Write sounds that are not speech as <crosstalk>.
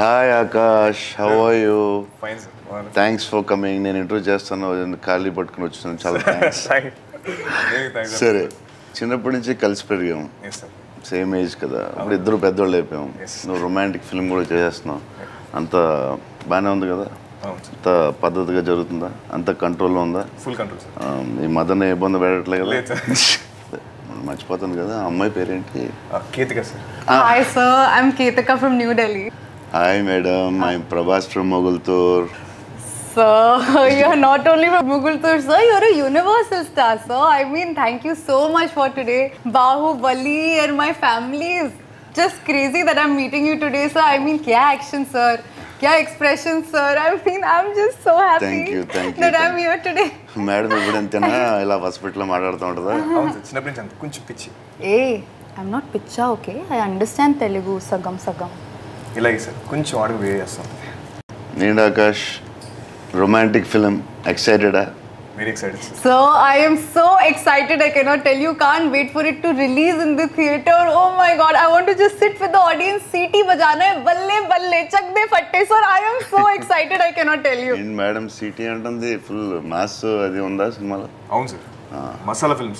Hi Akash how are you sir thanks for coming నేను interview చేస్తాను ఖాళీ పట్టుకుని వచ్చినాను చాలా <laughs> థ్యాంక్స్ సరే. చిన్నప్పటి నుంచి కలిసి సార్ సేమ్ ఏజ్ కదా. అప్పుడు ఇద్దరు పెద్దోళ్ళు అయిపోయాము Yes. నువ్వు రొమాంటిక్ ఫిల్మ్ కూడా చేసేస్తున్నావు. అంత బాగానే ఉంది కదా? అవును సార్ అంత పద్ధతిగా జరుగుతుందా? అంత కంట్రోల్లో ఉందా? ఫుల్ కంట్రోల్ సార్ ఈ మదర్ని ఇబ్బంది పెట్టట్లే కదా? <laughs> మర్చిపోతాను కదా. ఆ అమ్మాయి పేరేంటి? Ketika sir Hi, sir. I'm Ketika from New Delhi. Hi madam I Prabhas from Mogalturu Sir, <laughs> you're not only from Mugultur, sir, you're a universal star, sir. I mean, thank you so much for today. Bahubali and my family is just crazy that I'm meeting you today, sir. I mean, kya action, sir. Kya expression, sir. I mean, I'm just so happy Thank you, thank you, that thank I'm here today. Madam ఇప్పుడు ఎంతైనా ఇలా హాస్పిటల్లో మాట్లాడుతూ ఉంటుందా అవును sir చిన్నప్పటి నుంచి అంత కొంచెం పిచ్చి Hey, I'm not picha, okay? I understand Telugu, sagam sagam. ఇలాగే సార్ కొంచెం అడుగు వేరే చేస్తాం నేను ఆకాష్ రొమాంటిక్ ఫిలిం ఎక్సైటెడా very excited. So I am so excited. I cannot tell you. Can't wait for it to release in the theater. Oh my God! I want to just sit with the audience. City bajana hai. Balle balle. Chak de fatte. Sir, I am so excited. I cannot tell you. In madam, city antundi full mass adi unda cinema lo. అవును sir masala films